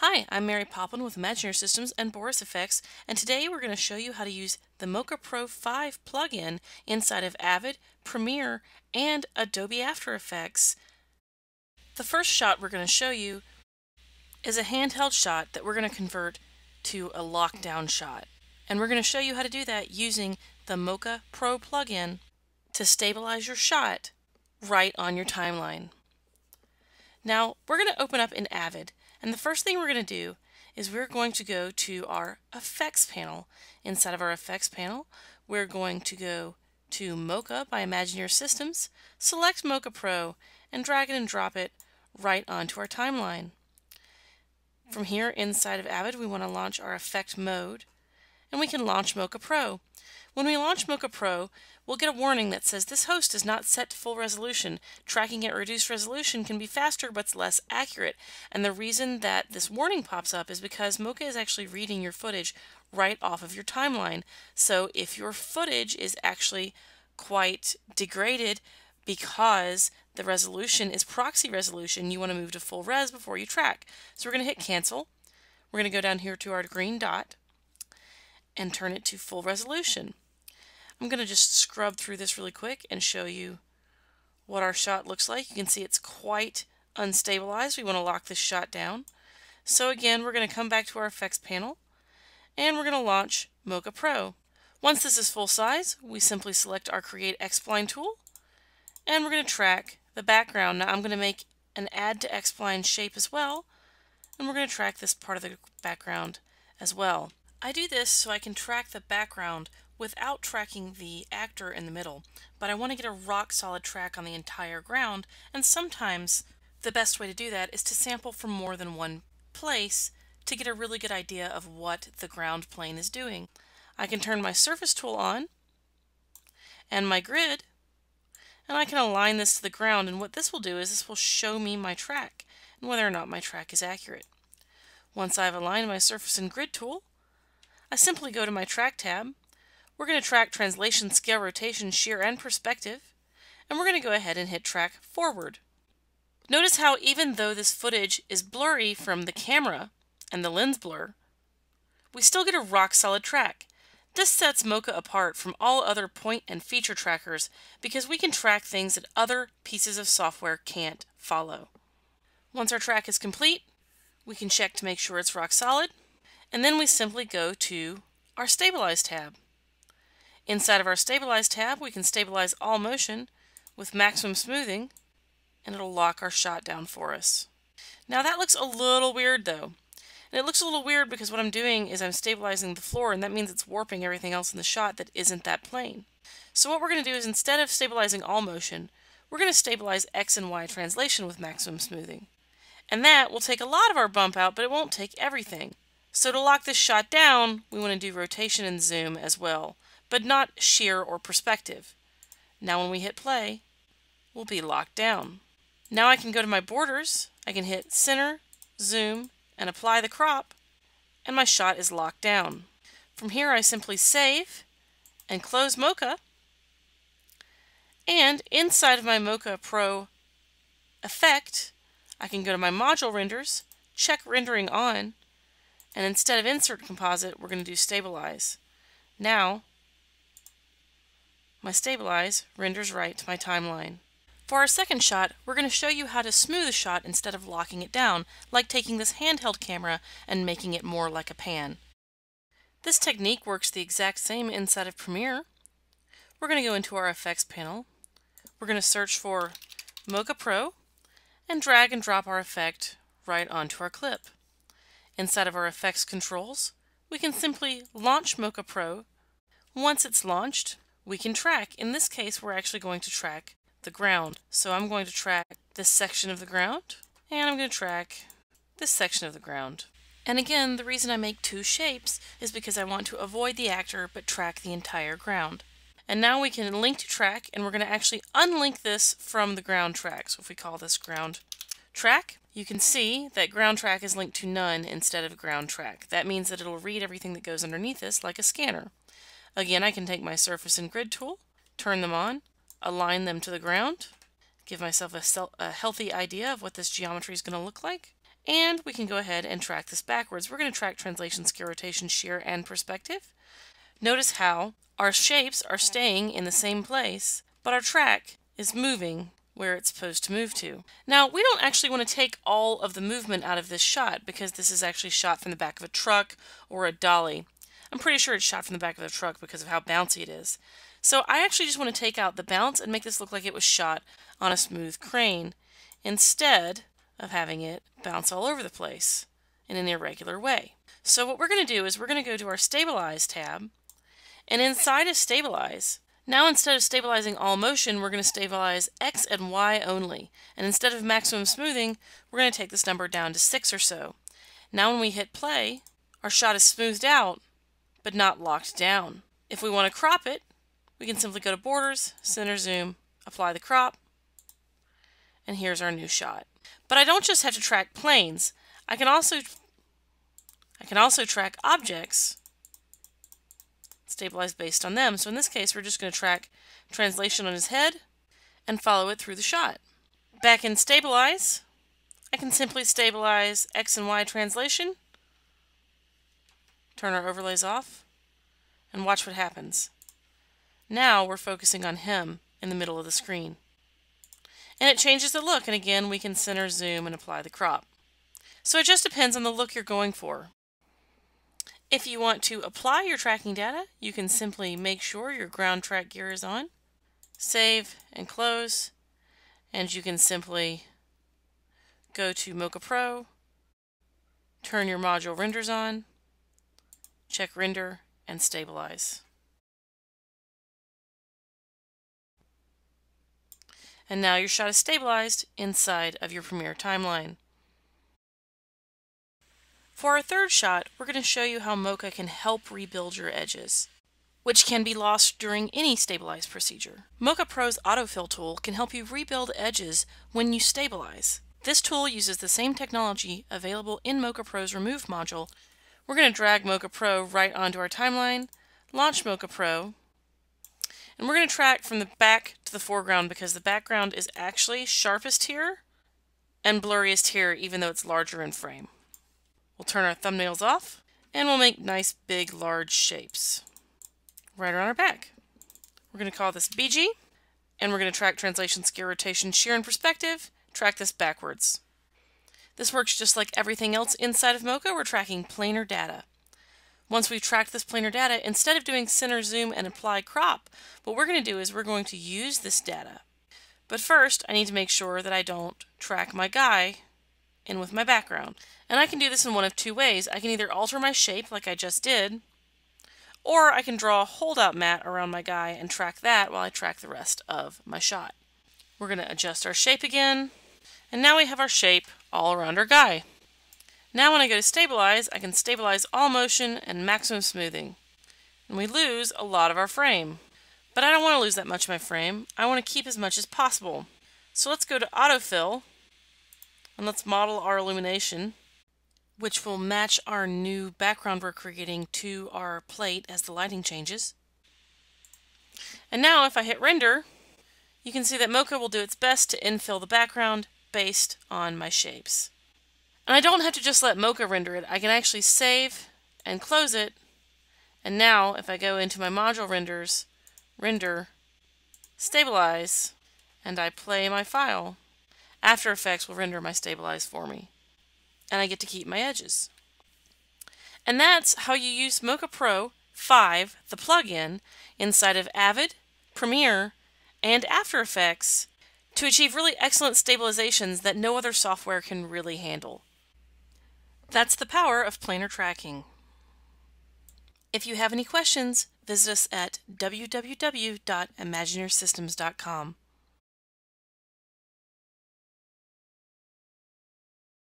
Hi, I'm Mary Poplin with Imagineer Systems and Boris FX, and today we're going to show you how to use the Mocha Pro 5 plugin inside of Avid, Premiere, and Adobe After Effects. The first shot we're going to show you is a handheld shot that we're going to convert to a lockdown shot. And we're going to show you how to do that using the Mocha Pro plugin to stabilize your shot right on your timeline. Now, we're going to open up in Avid. And the first thing we're going to do is we're going to go to our effects panel. Inside of our effects panel, we're going to go to Mocha by Imagineer Systems, select Mocha Pro, and drag it and drop it right onto our timeline. From here inside of Avid, we want to launch our effect mode, and we can launch Mocha Pro. When we launch Mocha Pro, we'll get a warning that says this host is not set to full resolution. Tracking at reduced resolution can be faster but less accurate. And the reason that this warning pops up is because Mocha is actually reading your footage right off of your timeline. So if your footage is actually quite degraded because the resolution is proxy resolution, you want to move to full res before you track. So we're going to hit cancel. We're going to go down here to our green dot and turn it to full resolution. I'm going to just scrub through this really quick and show you what our shot looks like. You can see it's quite unstabilized. We want to lock this shot down. So again, we're going to come back to our effects panel and we're going to launch Mocha Pro. Once this is full size, we simply select our Create X-Spline tool and we're going to track the background. Now I'm going to make an add to X-Spline shape as well and we're going to track this part of the background as well. I do this so I can track the background without tracking the actor in the middle, but I want to get a rock solid track on the entire ground, and sometimes the best way to do that is to sample from more than one place to get a really good idea of what the ground plane is doing. I can turn my surface tool on and my grid and I can align this to the ground and what this will do is this will show me my track and whether or not my track is accurate. Once I've aligned my surface and grid tool, I simply go to my track tab we're going to track translation, scale, rotation, shear, and perspective, and we're going to go ahead and hit track forward. Notice how even though this footage is blurry from the camera and the lens blur, we still get a rock solid track. This sets Mocha apart from all other point and feature trackers because we can track things that other pieces of software can't follow. Once our track is complete, we can check to make sure it's rock solid, and then we simply go to our Stabilize tab. Inside of our Stabilize tab, we can stabilize all motion with maximum smoothing, and it'll lock our shot down for us. Now that looks a little weird though. And it looks a little weird because what I'm doing is I'm stabilizing the floor and that means it's warping everything else in the shot that isn't that plane. So what we're going to do is instead of stabilizing all motion, we're going to stabilize X and Y translation with maximum smoothing. And that will take a lot of our bump out, but it won't take everything. So to lock this shot down, we want to do rotation and zoom as well but not shear or perspective. Now when we hit play, we'll be locked down. Now I can go to my borders, I can hit center, zoom, and apply the crop, and my shot is locked down. From here I simply save and close Mocha, and inside of my Mocha Pro effect, I can go to my module renders, check rendering on, and instead of insert composite, we're going to do stabilize. Now, my stabilize renders right to my timeline. For our second shot, we're going to show you how to smooth a shot instead of locking it down, like taking this handheld camera and making it more like a pan. This technique works the exact same inside of Premiere. We're going to go into our effects panel. We're going to search for Mocha Pro and drag and drop our effect right onto our clip. Inside of our effects controls, we can simply launch Mocha Pro. Once it's launched, we can track. In this case, we're actually going to track the ground. So I'm going to track this section of the ground, and I'm going to track this section of the ground. And again, the reason I make two shapes is because I want to avoid the actor but track the entire ground. And now we can link to track, and we're going to actually unlink this from the ground track. So if we call this ground track, you can see that ground track is linked to none instead of ground track. That means that it'll read everything that goes underneath this like a scanner. Again, I can take my surface and grid tool, turn them on, align them to the ground, give myself a, a healthy idea of what this geometry is going to look like, And we can go ahead and track this backwards. We're going to track translation, scale, rotation, shear, and perspective. Notice how our shapes are staying in the same place, but our track is moving where it's supposed to move to. Now, we don't actually want to take all of the movement out of this shot because this is actually shot from the back of a truck or a dolly. I'm pretty sure it's shot from the back of the truck because of how bouncy it is. So I actually just want to take out the bounce and make this look like it was shot on a smooth crane instead of having it bounce all over the place in an irregular way. So what we're going to do is we're going to go to our Stabilize tab and inside of Stabilize now instead of stabilizing all motion, we're going to stabilize X and Y only. And instead of maximum smoothing, we're going to take this number down to 6 or so. Now when we hit play, our shot is smoothed out, but not locked down. If we want to crop it, we can simply go to Borders, Center Zoom, apply the crop, and here's our new shot. But I don't just have to track planes. I can also I can also track objects stabilize based on them. So in this case, we're just going to track translation on his head and follow it through the shot. Back in Stabilize, I can simply stabilize X and Y translation, turn our overlays off, and watch what happens. Now we're focusing on him in the middle of the screen. And it changes the look, and again we can center zoom and apply the crop. So it just depends on the look you're going for. If you want to apply your tracking data, you can simply make sure your ground track gear is on, save and close, and you can simply go to Mocha Pro, turn your module renders on, check render, and stabilize. And now your shot is stabilized inside of your Premiere timeline. For our third shot, we're going to show you how Mocha can help rebuild your edges, which can be lost during any stabilize procedure. Mocha Pro's Autofill tool can help you rebuild edges when you stabilize. This tool uses the same technology available in Mocha Pro's Remove module. We're going to drag Mocha Pro right onto our timeline, launch Mocha Pro, and we're going to track from the back to the foreground because the background is actually sharpest here and blurriest here even though it's larger in frame. We'll turn our thumbnails off and we'll make nice big large shapes right around our back. We're going to call this BG and we're going to track translation, scale, rotation, shear, and perspective, track this backwards. This works just like everything else inside of Mocha, we're tracking planar data. Once we've tracked this planar data, instead of doing center zoom and apply crop, what we're going to do is we're going to use this data. But first, I need to make sure that I don't track my guy in with my background. And I can do this in one of two ways. I can either alter my shape like I just did, or I can draw a holdout matte around my guy and track that while I track the rest of my shot. We're going to adjust our shape again, and now we have our shape all around our guy. Now when I go to stabilize, I can stabilize all motion and maximum smoothing. And we lose a lot of our frame. But I don't want to lose that much of my frame. I want to keep as much as possible. So let's go to autofill and let's model our illumination, which will match our new background we're creating to our plate as the lighting changes. And now if I hit render, you can see that Mocha will do its best to infill the background based on my shapes. And I don't have to just let Mocha render it. I can actually save and close it. And now if I go into my module renders, render, stabilize, and I play my file, after Effects will render my stabilize for me. And I get to keep my edges. And that's how you use Mocha Pro 5, the plugin, inside of Avid, Premiere, and After Effects to achieve really excellent stabilizations that no other software can really handle. That's the power of planar tracking. If you have any questions, visit us at www.imagineersystems.com.